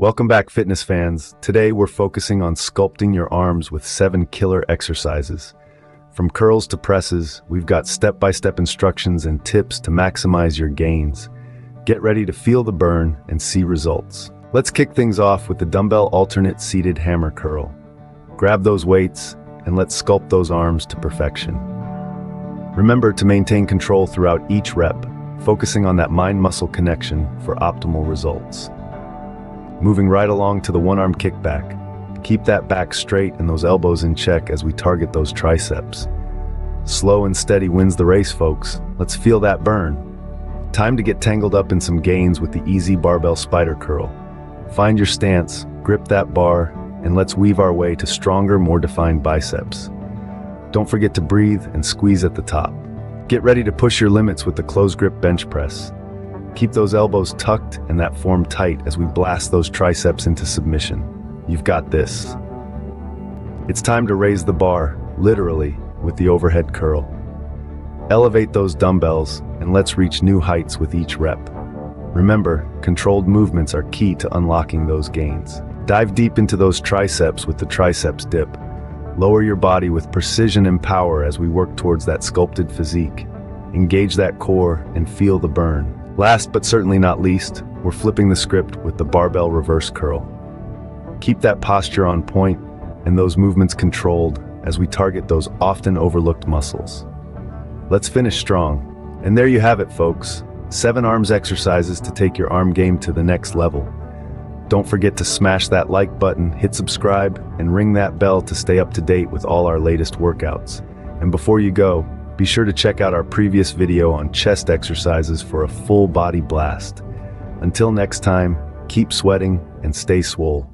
Welcome back, fitness fans. Today we're focusing on sculpting your arms with seven killer exercises. From curls to presses, we've got step-by-step instructions and tips to maximize your gains. Get ready to feel the burn and see results. Let's kick things off with the dumbbell alternate seated hammer curl. Grab those weights and let's sculpt those arms to perfection. Remember to maintain control throughout each rep, focusing on that mind-muscle connection for optimal results. Moving right along to the one-arm kickback. Keep that back straight and those elbows in check as we target those triceps. Slow and steady wins the race, folks. Let's feel that burn. Time to get tangled up in some gains with the easy barbell spider curl. Find your stance, grip that bar, and let's weave our way to stronger, more defined biceps. Don't forget to breathe and squeeze at the top. Get ready to push your limits with the close grip bench press. Keep those elbows tucked and that form tight as we blast those triceps into submission. You've got this. It's time to raise the bar, literally, with the overhead curl. Elevate those dumbbells and let's reach new heights with each rep. Remember, controlled movements are key to unlocking those gains. Dive deep into those triceps with the triceps dip. Lower your body with precision and power as we work towards that sculpted physique. Engage that core and feel the burn. Last but certainly not least, we're flipping the script with the barbell reverse curl. Keep that posture on point and those movements controlled as we target those often overlooked muscles. Let's finish strong. And there you have it, folks. Seven arms exercises to take your arm game to the next level. Don't forget to smash that like button, hit subscribe, and ring that bell to stay up to date with all our latest workouts. And before you go, be sure to check out our previous video on chest exercises for a full body blast. Until next time, keep sweating and stay swole.